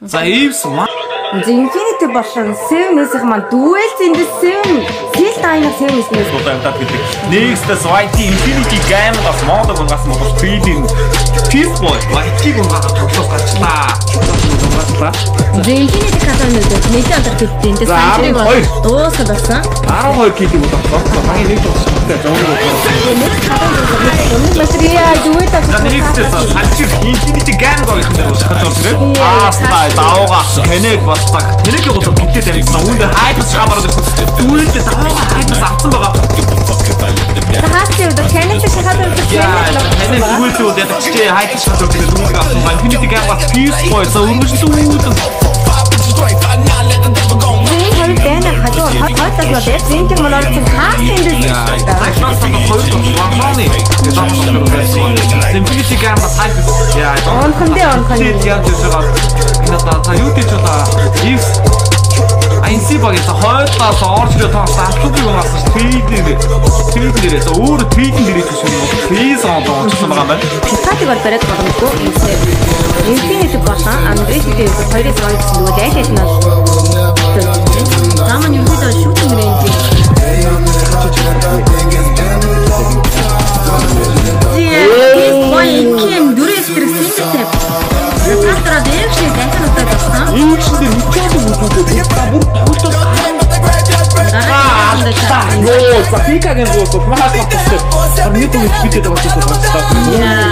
За Eves Infinity болон Seven-ийнх маань Duel the Seven Seal Seven-ээс одоо амтаад гэдэг. Next YT Infinity Game бас модог унгаас модож Feeling Peace Boy YT-г унгаас тоглож гарчлаа. Унгааслаа. Infinity катанууд нэлээд андар хэлтийн. Тэс санчрыг дуусгад болсон. 12 кг болчихсон. Хамгийн нэг болчихсон. Зөндөө. Материал Duel За next санчир Infinity Game гэх юм дээр болох гэж байна. Аа, стай давга Кенег болцаг. Кенегийн гол бүтээ тавьсан. Үүндээ хайпс шамараад ирсэн. Дүүлдэ давга хайпс авсан байгаа. Хаач юу Кенет шахаад Кенег дүүлдэ үү яг чи хайпс шамараад ирсэн. Үүнийг авсан. Infinity Game бас Boy за өргөжлүүд. Хоёр дайнер хажуу хот хот болоод зинтиг монорсон хаач энэ Infinity Game бас хайпс. Яа. Онхон дээ онхон. Яг зөвшөөрөд. Энэ одоо за юу гэж одоо Eves Айнси багийн хойдлоос орчлоо тоос автуудыг угаасан фиднэр фиднэрээс өөр дэрэж биш юм уу? Плиз он доончсон байгаа байна. Пикатиг бол бариад боломжгүй. Infinity болон Unreal-тэй хоёрын сорогч нөгөө дайхад нь Пастора дээрхшээ дахин удаа болсон. Энэ чинь мэдээд үзүүлдэг. Та бүр төгөлж Йоо, запикагийн зуус махаас батсан. Харин нэг үеч бидэд байгаа юм байна.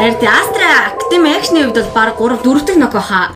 Эрт Астра Academy Action-ийн хувьд бол баг 3 4 дэх ног хаа.